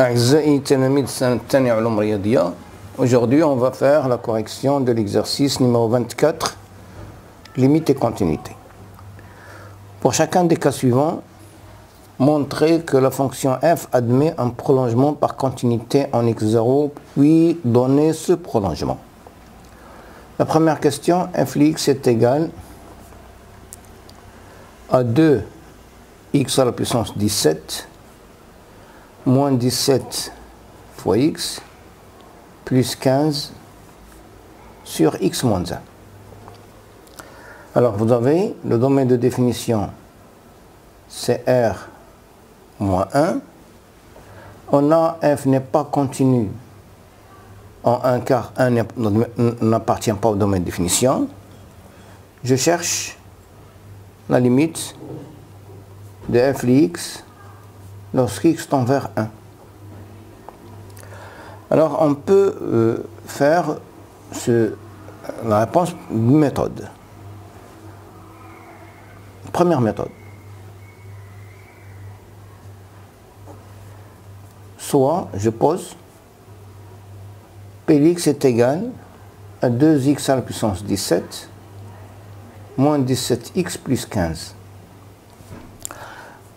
أعزائي تلاميذ السنة الثانية علوم رياضية Aujourd'hui, on va faire la correction de l'exercice numéro 24, limite et continuité. Pour chacun des cas suivants, montrer que la fonction f admet un prolongement par continuité en x0, puis donner ce prolongement. La première question, f de x est égal à 2x à la puissance 17 moins 17 fois x plus 15 sur x moins 1. Alors vous avez le domaine de définition, c'est R moins 1. On a f n'est pas continu en 1 car 1 n'appartient pas au domaine de définition. Je cherche la limite de f de x lorsque x tend vers 1. Alors on peut euh, faire la réponse méthode. Première méthode. Soit je pose Px est égal à 2x à la puissance 17 moins 17x plus 15.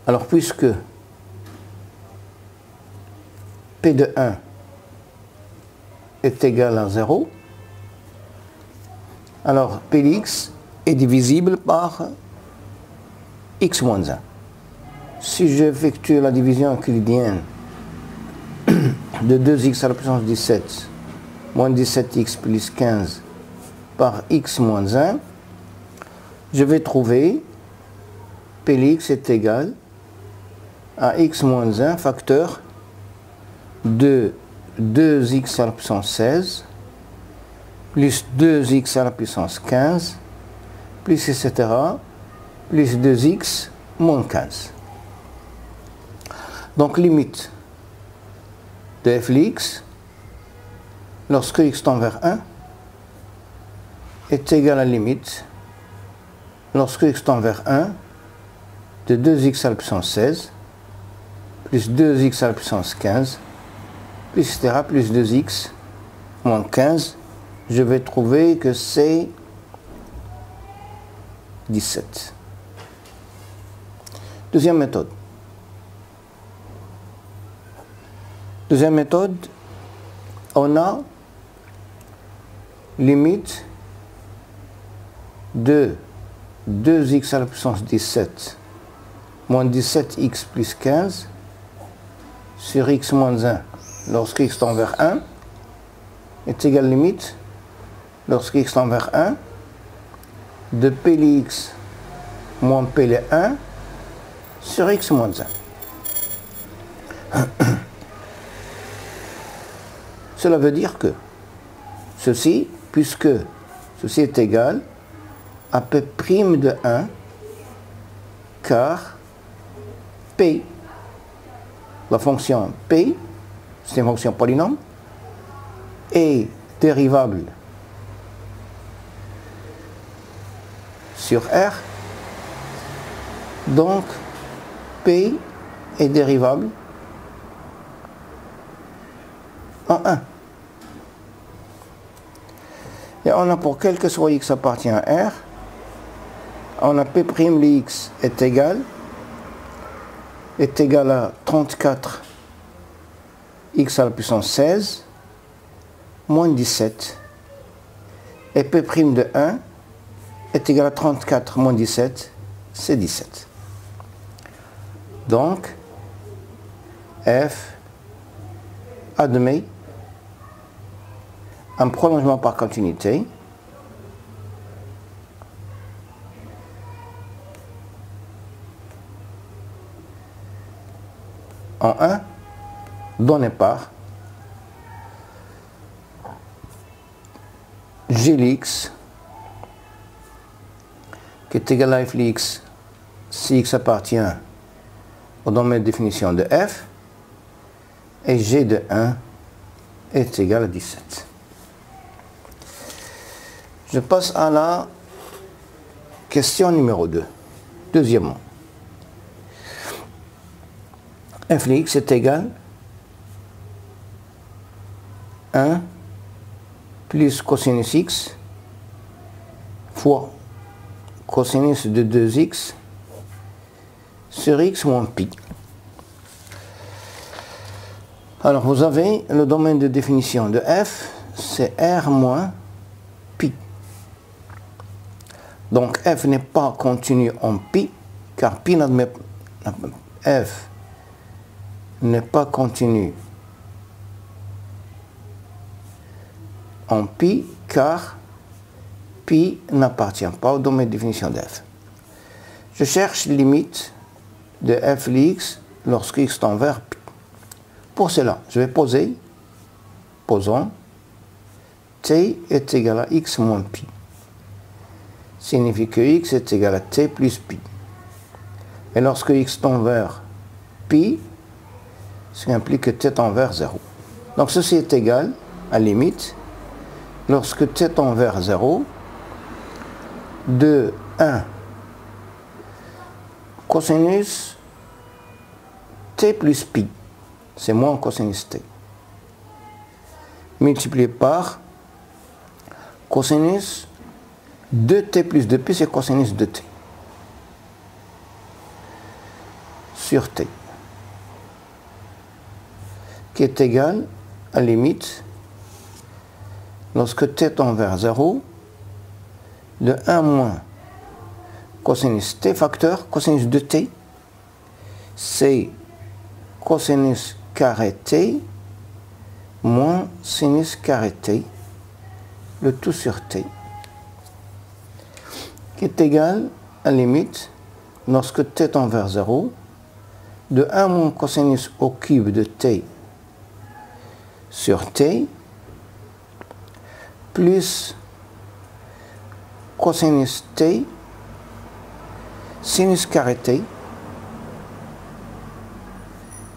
Alors puisque P de 1 est égal à 0, alors Px est divisible par x moins 1. Si j'effectue la division euclidienne de 2x à la puissance 17 moins 17x plus 15 par x moins 1, je vais trouver Px est égal à x moins 1 facteur de 2x à la puissance 16 plus 2x à la puissance 15 plus etc plus 2x moins 15. Donc limite de f de x lorsque x tend vers 1 est égal à la limite lorsque x tend vers 1 de 2x à la puissance 16 plus 2x à la puissance 15 plus etc. plus 2x moins 15, je vais trouver que c'est 17. Deuxième méthode. Deuxième méthode, on a limite de 2x à la puissance 17 moins 17x plus 15 sur x moins 1 lorsque x tend vers 1 est égal limite lorsque x tend vers 1 de p de x moins p de 1 sur x moins 1. Cela veut dire que ceci, puisque ceci est égal à p' de 1 car p, la fonction p, c'est une fonction polynôme, est dérivable sur R, donc P est dérivable en 1. Et on a pour quel que soit x appartient à R, on a P' de x est égal, est égal à 34 x à la puissance 16 moins 17 et p' de 1 est égal à 34 moins 17, c'est 17. Donc, f admet un prolongement par continuité en 1 donné par Glx qui est égal à f si x appartient au domaine de définition de f et g de 1 est égal à 17. Je passe à la question numéro 2. Deuxièmement, f est égal 1 plus cosinus x fois cosinus de 2x sur x moins pi. Alors vous avez le domaine de définition de f, c'est r moins pi. Donc f n'est pas continu en pi, car pi n'admet f n'est pas continu en pi, car pi n'appartient pas au domaine de définition de f. Je cherche limite de f x lorsque x tend vers pi. Pour cela, je vais poser, posons, t est égal à x moins pi. Signifie que x est égal à t plus pi. Et lorsque x tend vers pi, ce qui implique que t tend vers 0. Donc ceci est égal, à limite, lorsque t tend vers 0, de 1 cosinus t plus pi. C'est moins cosinus t, multiplié par cosinus 2t plus 2p, c'est cosinus de t, sur t, qui est égal à limite, lorsque t tend vers 0, de 1 moins cosinus t facteur, cosinus de t, c'est cosinus carré t moins sinus carré t, le tout sur t, qui est égal à limite, lorsque t tend vers 0, de 1 moins cosinus au cube de t sur t, plus cosinus t, sinus carré t,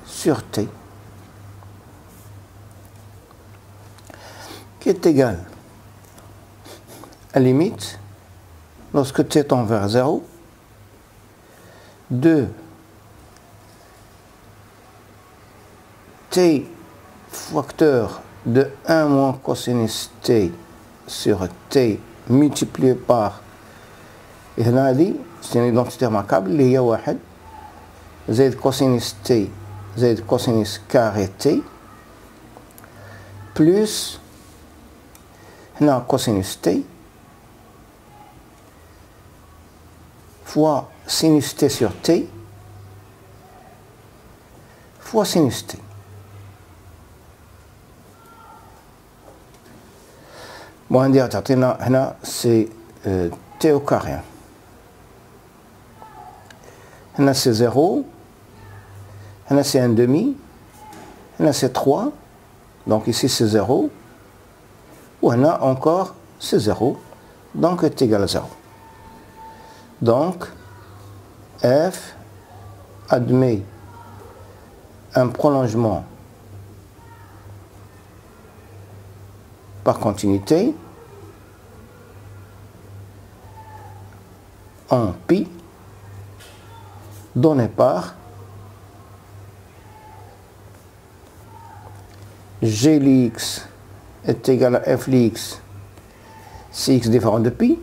sur t. qui est égal à limite, lorsque t tend vers 0, de t facteur de 1 moins cosinus t sur t multiplié par هنا هذه c'est une identité remarquable اللي هي واحد زائد كوسينوس تي زائد كوسينوس كاري تي بلس هنا كوسينوس تي fois sinus t sur t fois sinus Mwandi ya tatu hina, hina si euh, t au carré. Hina c'est 0. C'est un demi. C'est 3. Donc ici c'est 0. Ou hina encore c'est 0. Donc est égal à 0. Donc f admet un prolongement par continuité pi donné par g est égal à f de x si x différent de pi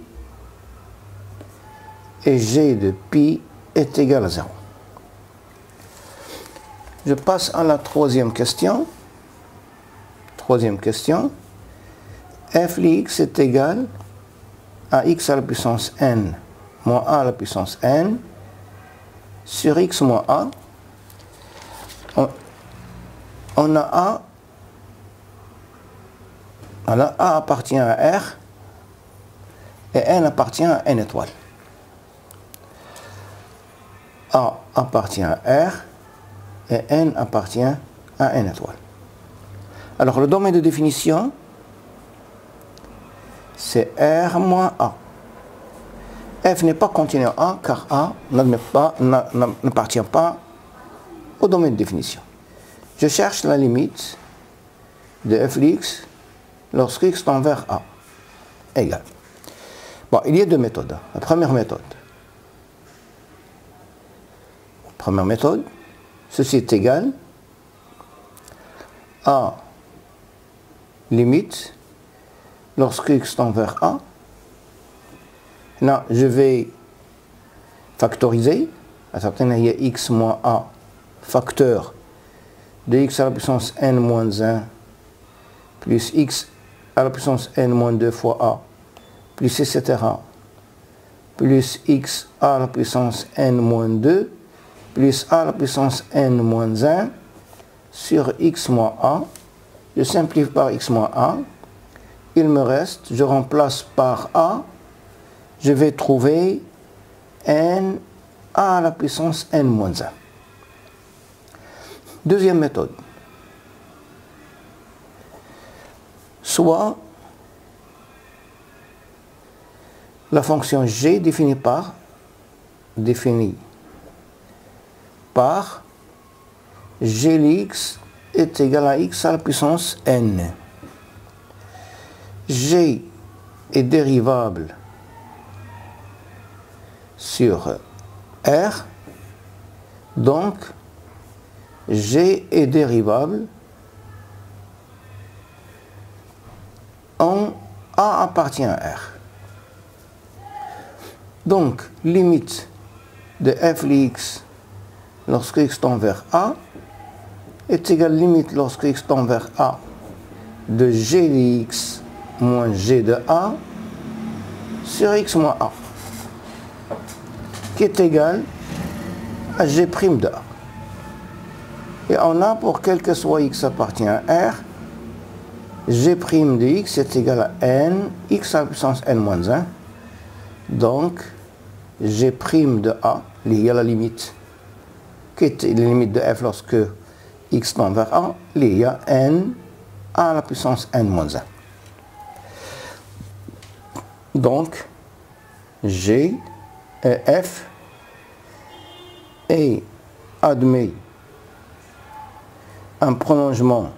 et g de pi est égal à 0. Je passe à la troisième question. Troisième question. f de x est égal à x à la puissance n moins a à la puissance n sur x moins a, on, a a, alors a appartient à R et n appartient à n étoile. A appartient à R et n appartient à n étoile. Alors le domaine de définition, c'est R moins A f n'est pas continu à A car A n'appartient pas au domaine de définition. Je cherche la limite de f lorsque x tend vers A égal. Bon, il y a deux méthodes. La première méthode. Première méthode, ceci est égal à limite lorsque x tend vers a. Là, je vais factoriser. À certaines, il y a x moins a facteur de x à la puissance n moins 1 plus x à la puissance n moins 2 fois a plus etc plus x à la puissance n moins 2 plus a à la puissance n moins 1 sur x moins a. Je simplifie par x moins a. Il me reste, je remplace par a, je vais trouver n à la puissance n moins 1. Deuxième méthode. Soit la fonction g définie par définie par g x est égal à x à la puissance n. g est dérivable sur r, donc g est dérivable en a appartient à r. Donc, limite de f x lorsque x tend vers a est égale limite lorsque x tend vers a de g x moins g de a sur x moins a est égal à g' de a. Et on a pour quel que soit x appartient à R, g' de x est égal à n, x à la puissance n moins 1. Donc, g' de a lié à la limite, qui est la limite de f lorsque x tend vers a, lié à n à la puissance n moins 1. Donc, g, f est admis un prolongement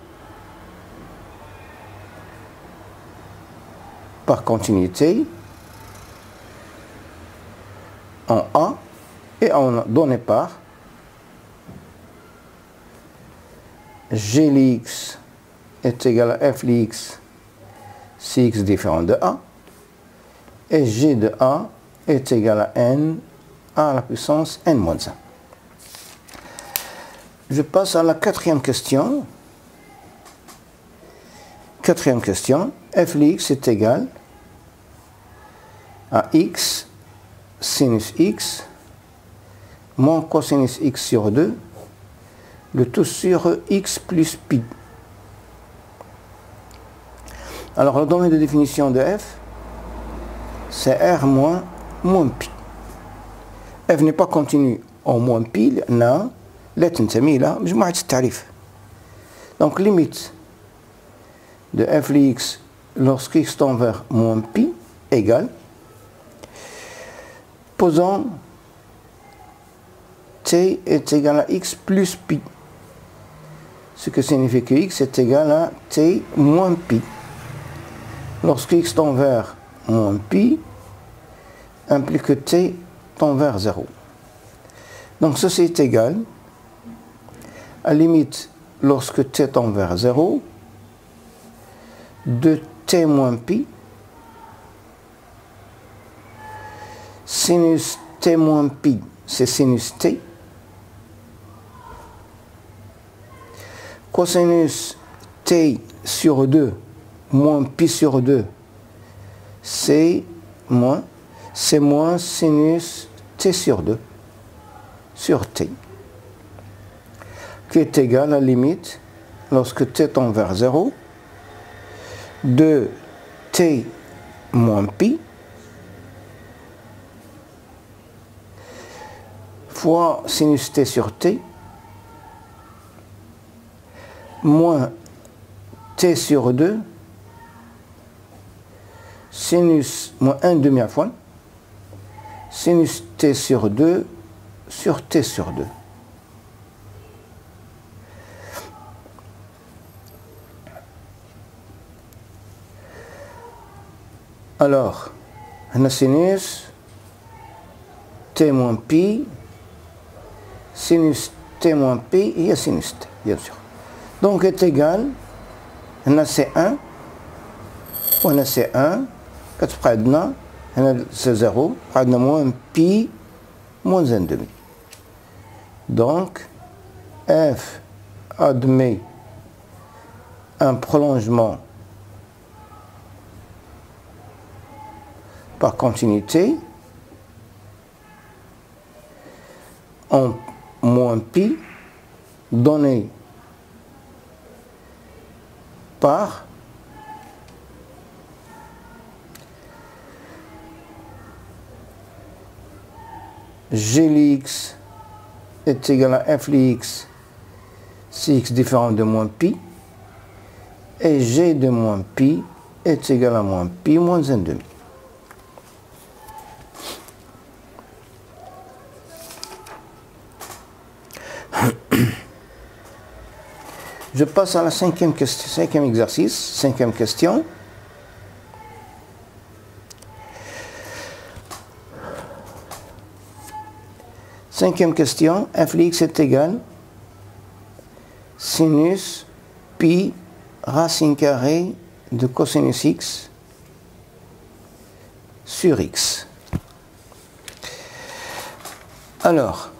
par continuité en A et en donné par G x est égal à f si x différent de A et G de A est égal à n à la puissance n moins 1. Je passe à la quatrième question. Quatrième question. f de x est égal à x sinus x moins cosinus x sur 2, le tout sur x plus pi. Alors le domaine de définition de f, c'est r moins moins pi. f n'est pas continu en moins pi, non. لا تنتمي إلى مجموعة التعريف donc limite de f de x lorsque x tend vers moins pi égale posons t est égal à x plus pi ce qui signifie que x est égal à t moins pi lorsque x tend vers moins pi implique que t tend vers 0 donc ceci est égal à limite, lorsque t tend vers 0, de t moins pi, sinus t moins pi, c'est sinus t, cosinus t sur 2 moins pi sur 2, c'est moins, c'est moins sinus t sur 2 sur t qui est égal à la limite, lorsque t tend vers 0, de t moins pi fois sinus t sur t moins t sur 2 sinus moins 1 demi à fois sinus t sur 2 sur t sur 2. Alors, sinus, t moins pi, sinus moins pi, il y a sinus, bien sûr. Donc est égal, on a C1, on a C1, 4 pradna, on a C0, pradna moins pi, moins 1 demi. Donc, F admet un prolongement par continuité en moins pi donné par Glx est égal à Flx si x différent de moins pi et g de moins pi est égal à moins pi moins 1 demi. Je passe à la cinquième, question, cinquième exercice, cinquième question. Cinquième question, f x est égal sinus pi racine carrée de cosinus x sur x. Alors,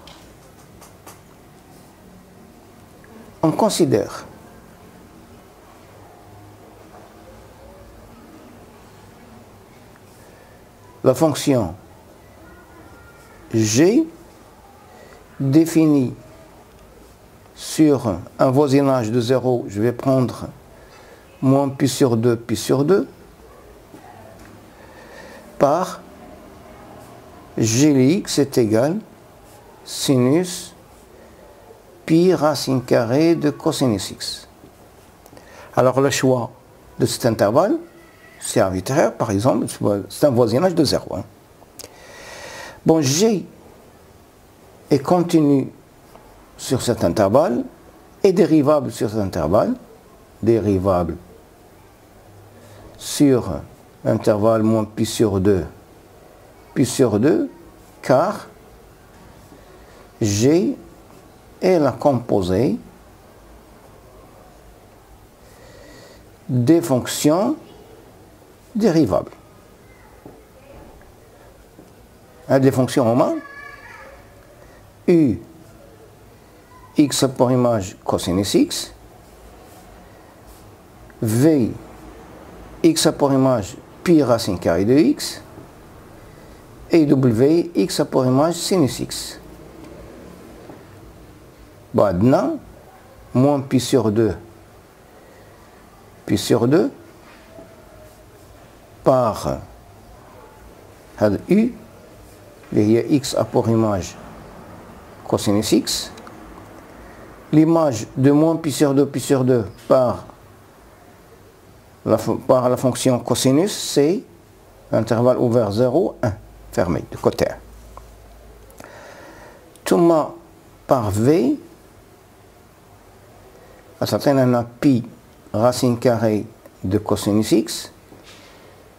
on considère la fonction g définie sur un voisinage de 0, je vais prendre moins pi sur 2, pi sur 2, par Glx est égal sinus pi racine carrée de cosinus x. Alors le choix de cet intervalle, c'est arbitraire, par exemple, c'est un voisinage de 0. Hein. Bon, G est continu sur cet intervalle et dérivable sur cet intervalle, dérivable sur l'intervalle moins pi sur 2, pi sur 2, car G est la composée des fonctions dérivables. Des fonctions romanes U x pour image cosinus x, v x pour image pi racine carrée de x, et w x pour image sinus x. Bon, moins pi sur 2, pi sur 2, par u, il y a x pour image cosinus x, l'image de moins pi sur 2 pi sur 2 par la, par la fonction cosinus, c'est l'intervalle ouvert 0, 1, fermé, de côté 1. Tout par V, à certain un pi racine carrée de cosinus x,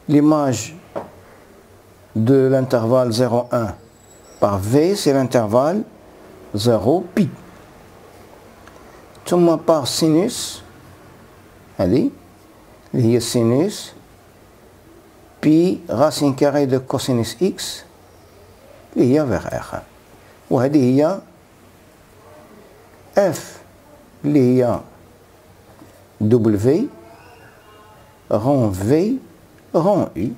l'image de l'intervalle 0, 1 par V, c'est l'intervalle 0 pi ثم par sinus هذه اللي هي sinus بي racine carrée de cosinus x اللي هي vers r وهذه هي f اللي هي w rond v rond u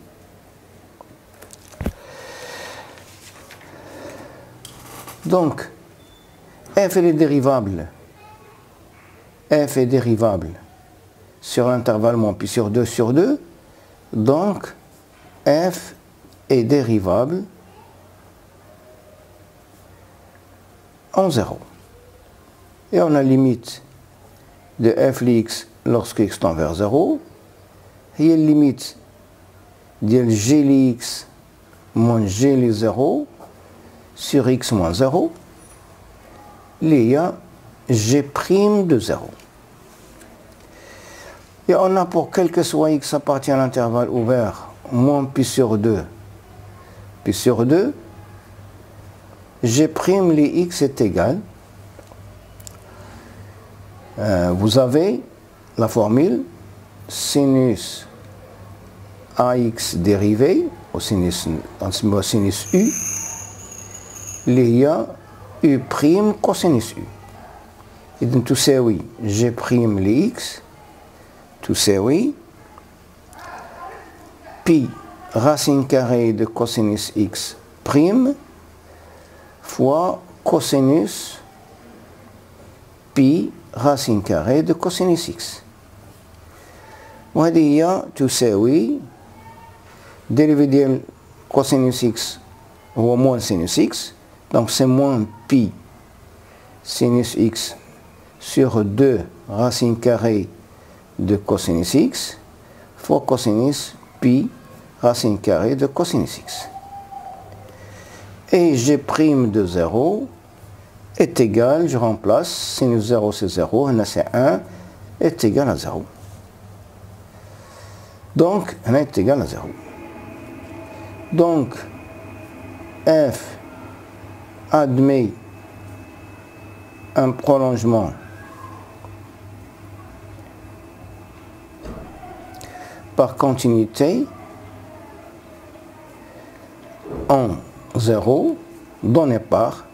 donc f est dérivable f est dérivable sur l'intervalle moins pi sur 2 sur 2, donc f est dérivable en 0. et on a limite de f de x lorsque x tend vers 0. Et limite de g de x moins g de 0 sur x moins 0. Il y a g' de 0. Et on a pour quel que soit x appartient à l'intervalle ouvert, moins pi sur 2, pi sur 2, g' les x est égal. Euh, vous avez la formule sinus AX dérivé au sinus, sinus U, il y a U' cosinus U. Et donc tout ça oui, G' l'X, tout ça oui, pi racine carrée de cosinus X prime fois cosinus pi racine carrée de cosinus x. وهذه هي تساوي dérivé ديال cosinus x هو moins sinus x donc c'est moins pi sinus x sur 2 racine carrée de cosinus x fois cosinus pi racine carrée de cosinus x. Et g' de 0 est égal, je remplace, sinus 0 c'est 0, c'est 1, est égal à 0. Donc, n est égal à 0. Donc, f admet un prolongement par continuité en 0 donné par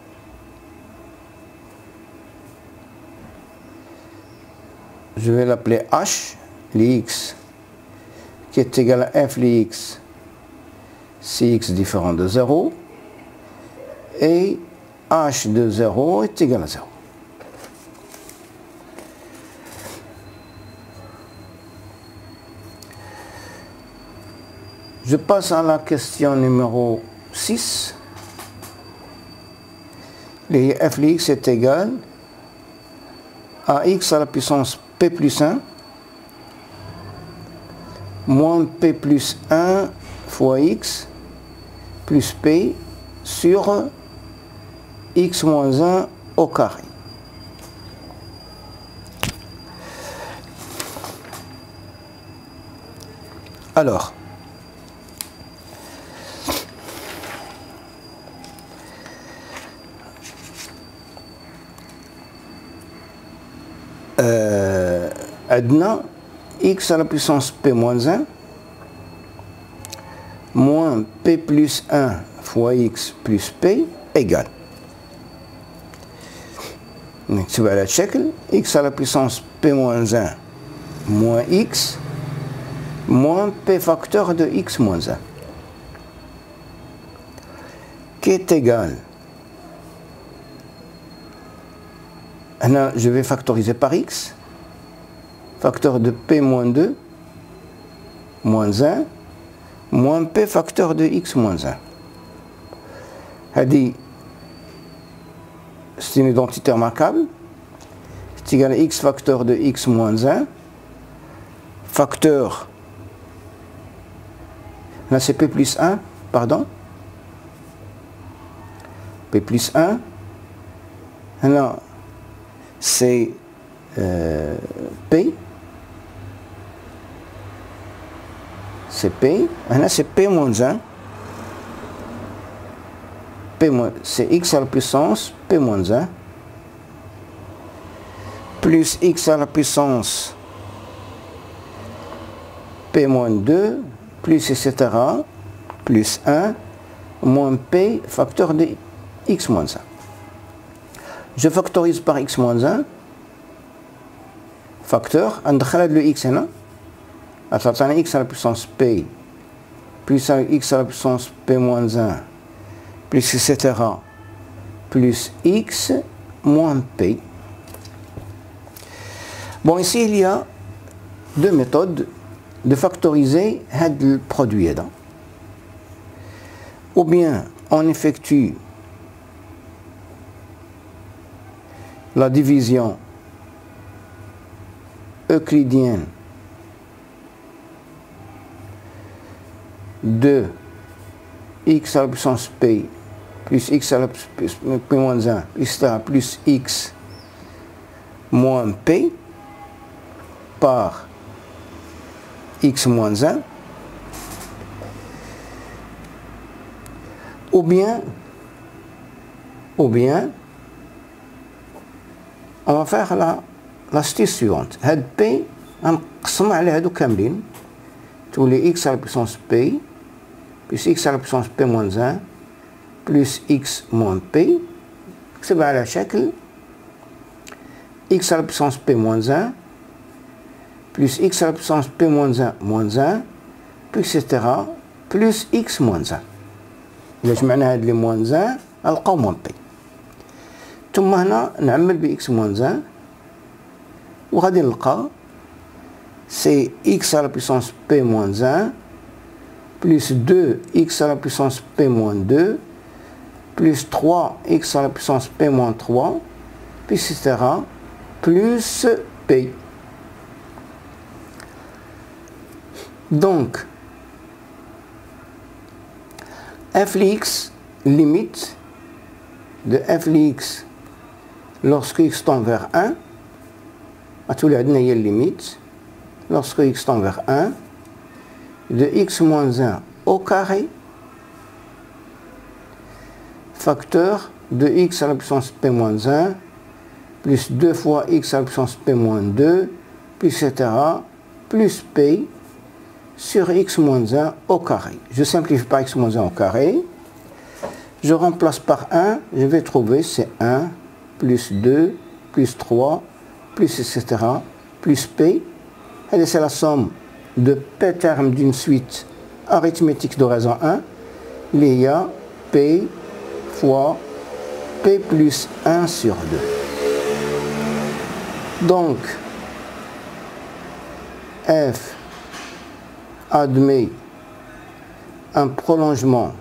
je vais l'appeler h, l'x, qui est égal à f l'x si x différent de 0, et h de 0 est égal à 0. Je passe à la question numéro 6. Les f est égal à x à la puissance p plus 1 moins p plus 1 fois x plus p sur x moins 1 au carré. Alors, euh, x à la puissance p moins 1 moins p plus 1 fois x plus p égale. نكتب على الشكل x à la puissance p moins 1 moins x moins p facteur de x moins 1 qui est égal je vais factoriser par x. Facteur de p moins 2, moins 1, moins p facteur de x moins 1. C'est une identité remarquable. C'est égal à x facteur de x moins 1. Facteur, là c'est p plus 1, pardon. p plus 1. Alors, c'est euh, P. CP. Maintenant, ah c'est P moins 1. P c'est x à la puissance P moins 1. Plus x à la puissance P moins 2, plus etc. Plus 1, moins P, facteur de x moins 1. Je factorise par x moins 1. Facteur, on le x, non attrapant x à la puissance p, plus x à la puissance p moins 1, plus etc. plus x moins p. Bon, ici, il y a deux méthodes de factoriser le produit. Ou bien, on effectue la division euclidienne de x à la puissance p plus x à la puissance p moins 1 plus plus x moins p par x moins 1 ou bien ou bien on va faire la l'astuce suivante هاد بي غنقسم على هادو كاملين tous les x à la puissance p plus x à la puissance p moins 1 plus x moins p c'est à la شكل x à la puissance p moins 1 plus x à la puissance p moins 1 moins 1 plus etc plus x moins 1 إذا جمعنا هاد لي موان 1 نلقاو موان بي ثم هنا نعمل ب x moins 1 وغادي نلقى x à la puissance p moins 1 plus 2x à la puissance p moins 2 plus 3x à la puissance p moins 3 puis etc plus p. Donc f x limite de f x lorsque x tend vers 1 à tous les limite. Lorsque x tend vers 1 de x moins 1 au carré facteur de x à la puissance p moins 1 plus 2 fois x à la puissance p moins 2 plus etc plus p sur x moins 1 au carré. Je simplifie par x moins 1 au carré. Je remplace par 1, je vais trouver c'est 1 plus 2 plus 3 plus etc plus p. Et c'est la somme de p termes d'une suite arithmétique de raison 1. Il y a p fois p plus 1 sur 2. Donc, f admet un prolongement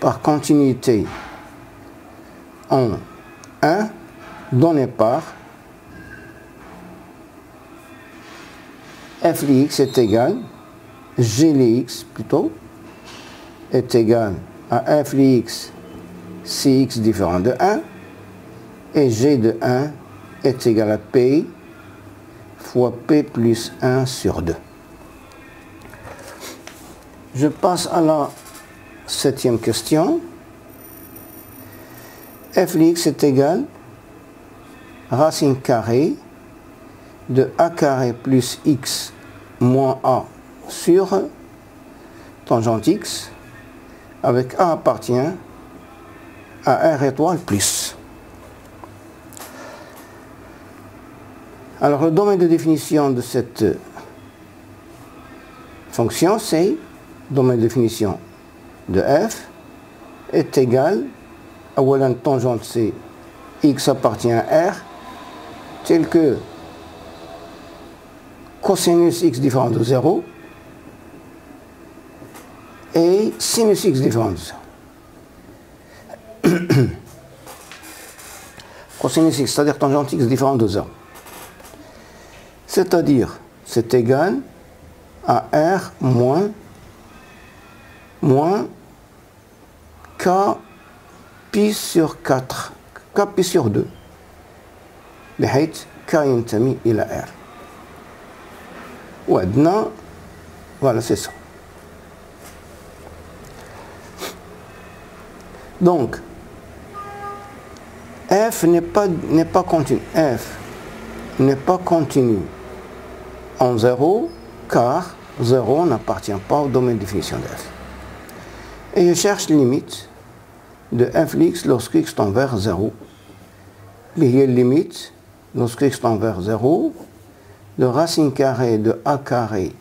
par continuité en 1 donné par f est égal, g plutôt, est égal à f de x si x différent de 1 et g de 1 est égal à p fois p plus 1 sur 2. Je passe à la septième question. f est égal racine carrée de a carré plus x moins a sur tangente x avec a appartient à r étoile plus. Alors le domaine de définition de cette fonction, c'est domaine de définition de f est égal à une tangente c x appartient à r tel que cosinus x différent de 0 et sinus x différent de 0. cosinus x, c'est-à-dire tangente x différent de 0 c'est-à-dire c'est égal à R moins, moins K pi sur 4 K pi sur 2 بحيث K ينتمي إلى R وعندنا voilà c'est ça donc F n'est pas, n'est pas continu F n'est pas continu en 0 car 0 n'appartient pas au domaine de définition de f. Et je cherche limite de f de x lorsque x tend vers 0. Il y a limite lorsque x tend vers 0 de racine carrée de a carré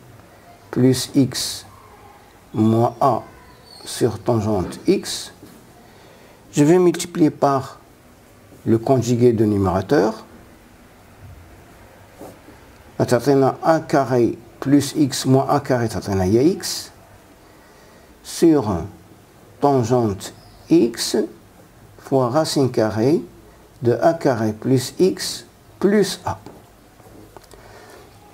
plus x moins a sur tangente x, je vais multiplier par le conjugué de numérateur. Tatena a carré plus x moins a carré, tatena x sur tangente x fois racine carrée de a carré plus x plus a.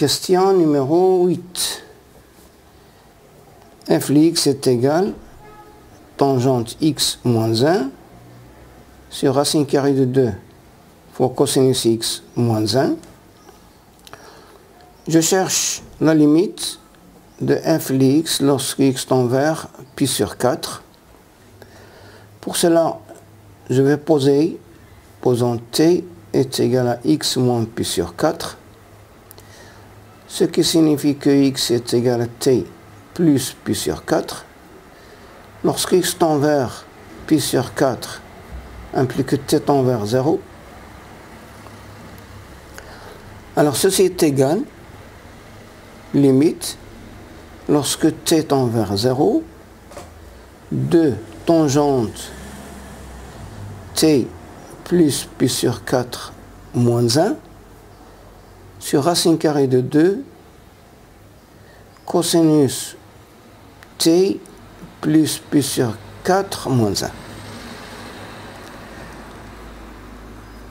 Question numéro 8. f de x est égal tangente x moins 1 sur racine carrée de 2 fois cosinus x moins 1. Je cherche la limite de f lorsque x tend vers pi sur 4. Pour cela, je vais poser, posant t est égal à x moins pi sur 4, ce qui signifie que x est égal à t plus pi sur 4. Lorsque x tend vers pi sur 4 implique que t tend vers 0, alors ceci est égal, limite, lorsque t tend vers 0, de tangente t plus pi sur 4 moins 1 sur racine carrée de 2 cosinus t plus pi sur 4 moins 1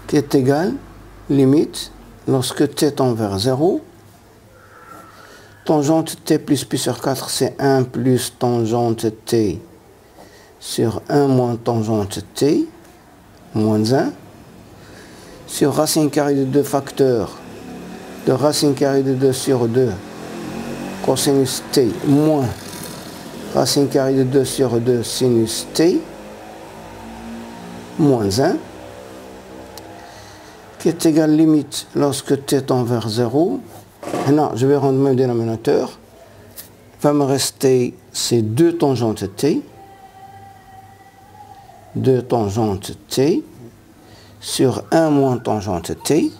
qui est égal limite lorsque t tend vers 0 tangente t plus pi sur 4 c'est 1 plus tangente t sur 1 moins tangente t moins 1 sur racine carrée de 2 facteurs de racine carrée de 2 sur 2 cosinus t moins racine carrée de 2 sur 2 sinus t moins 1 qui est égal limite lorsque t tend vers 0. Maintenant, je vais rendre mon dénominateur. Il va me rester ces deux tangentes t de tangente t sur 1 moins tangente t.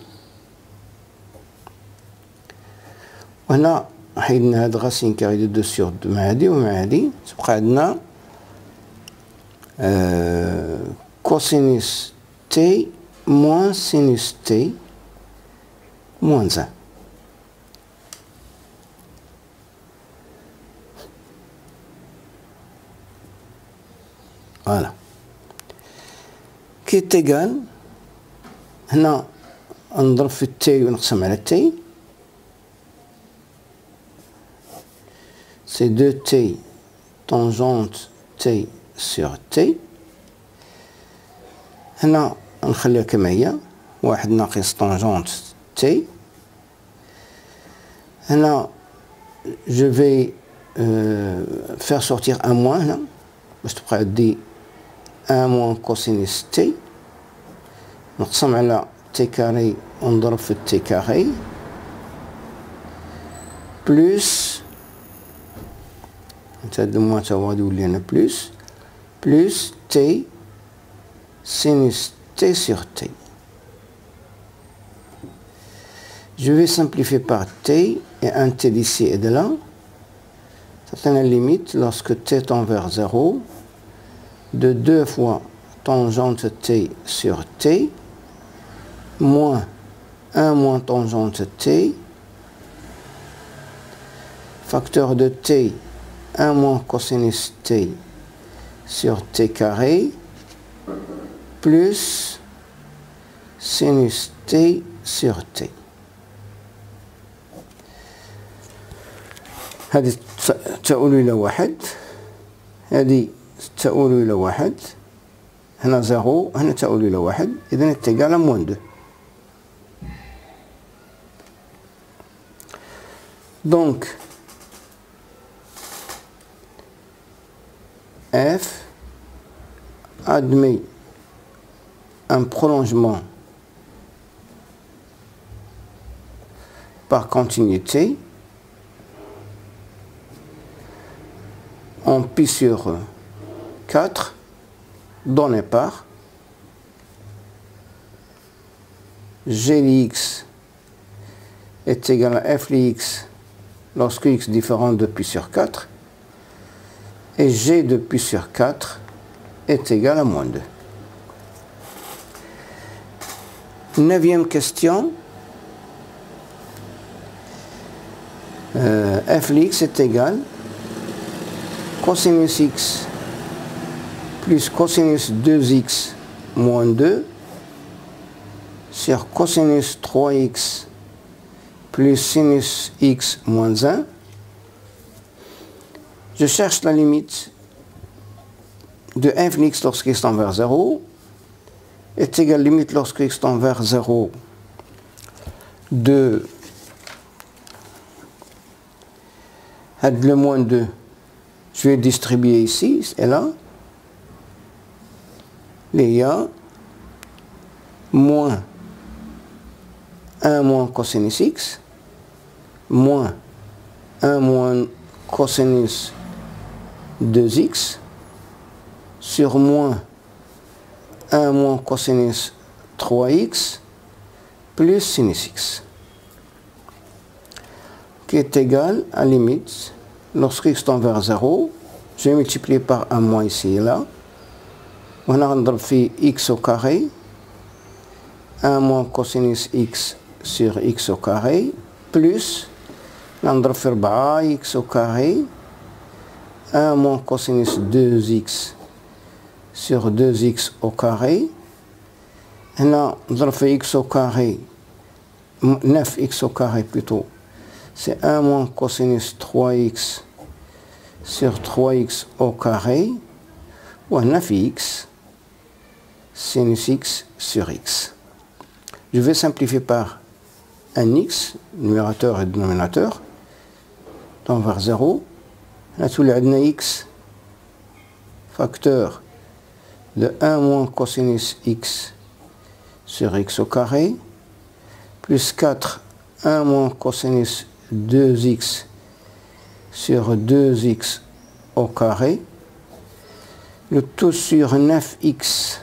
وهنا حيدنا هاد غاسين كاري دو دو سيغ دو مع هادي ومع هادي تبقى عندنا آه كوسينوس تي موان سينوس تي موان زان فوالا. كي تيغال هنا نضرب في تي ونقسم على تي c'est 2t tangente t sur t هنا نخليها كما هي واحد ناقص tangente t هنا je vais euh, faire sortir un moins هنا باش تبقى عندي 1 moins cosinus t نقسم على t carré ونضرب في t carré بلوس ça de moins d'où il y plus, plus t sinus t sur t. Je vais simplifier par t, et un t d'ici et de là. C'est la limite lorsque t tend vers 0 de 2 fois tangente t sur t moins 1 moins tangente t facteur de t 1 moins cosinus t sur t carré plus sinus t sur t. هذه تؤول إلى واحد. هذه تؤول إلى واحد. هنا زيرو هنا تؤول إلى واحد. إذا تيغال موان دو Donc, f admet un prolongement par continuité en pi sur 4 donné par g est égal à f de x lorsque x différent de pi sur 4 et g de pi sur 4 est égal à moins 2. Neuvième question. Euh, f x est égal cosinus x plus cosinus 2x moins 2 sur cosinus 3x plus sinus x moins 1. Je cherche la limite de f x lorsque x tend vers 0 est égal limite lorsque x tend vers 0 de le moins 2 je vais distribuer ici et là il y a moins 1 moins cosinus x moins 1 moins cosinus 2x sur moins 1 moins cosinus 3x plus sinus x qui est égal à limite lorsque x tend vers 0 je vais multiplier par 1 moins ici et là. On a fait x au carré 1 moins cosinus x sur x au carré plus on a x au carré 1 moins cosinus 2x sur 2x au carré. Là, nous allons faire x au carré, 9x au carré plutôt. C'est 1 moins cosinus 3x sur 3x au carré, ou 9x sinus x sur x. Je vais simplifier par un x, numérateur et dénominateur, tend vers 0, tous les x, facteur de 1 moins cosinus x sur x au carré, plus 4, 1 moins cosinus 2x sur 2x au carré, le tout sur 9x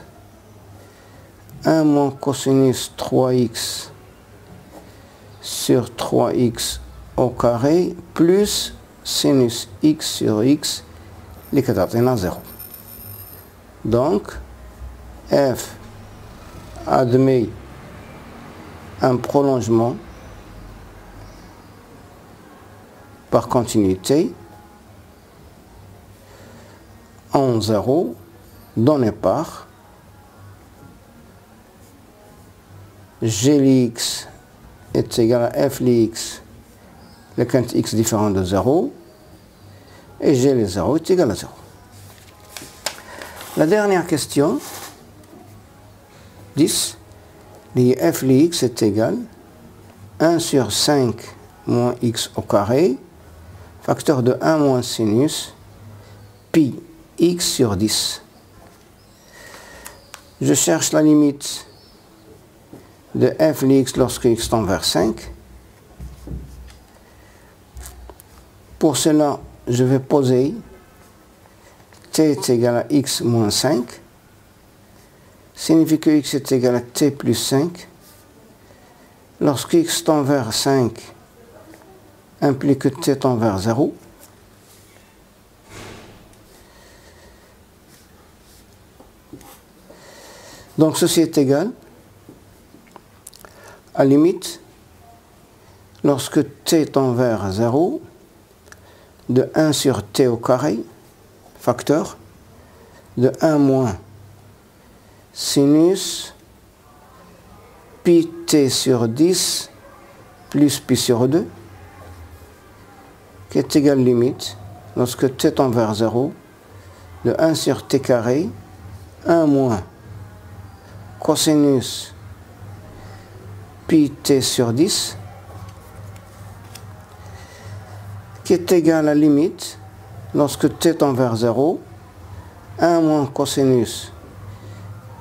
1 moins cosinus 3x sur 3x au carré plus sinus x sur x les à 0. Donc, f admet un prolongement par continuité en 0 donné par Glx est égal à f x, le quinte x différent de 0, et g les 0 est égal à 0. La dernière question, 10, f x est égal 1 sur 5 moins x au carré, facteur de 1 moins sinus, pi x sur 10. Je cherche la limite de f de x lorsque x tend vers 5. Pour cela, je vais poser t est égal à x moins 5, signifie que x est égal à t plus 5. Lorsque x tend vers 5, implique que t tend vers 0. Donc ceci est égal à limite, lorsque t tend vers 0, de 1 sur t au carré, facteur, de 1 moins sinus pi t sur 10 plus pi sur 2, qui est égal limite, lorsque t tend vers 0, de 1 sur t carré, 1 moins cosinus pi t sur 10 qui est égal à la limite lorsque t tend vers 0 1 moins cosinus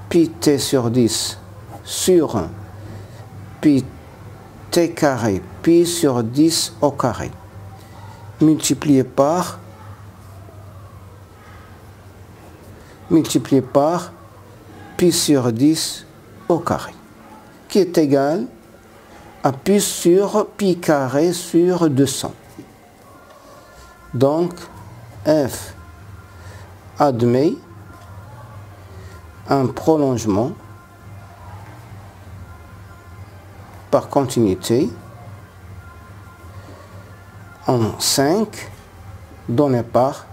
pi t sur 10 sur pi t carré pi sur 10 au carré multiplié par multiplié par pi sur 10 au carré qui est égal à pi sur pi carré sur 200. Donc, f admet un prolongement par continuité en 5 donné par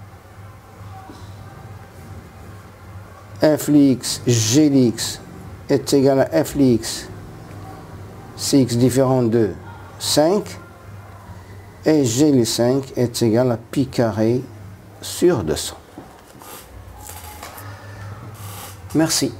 f x, g est égal à f x, 6 différent de 5 et g les 5 est égal à pi carré sur 200. Merci.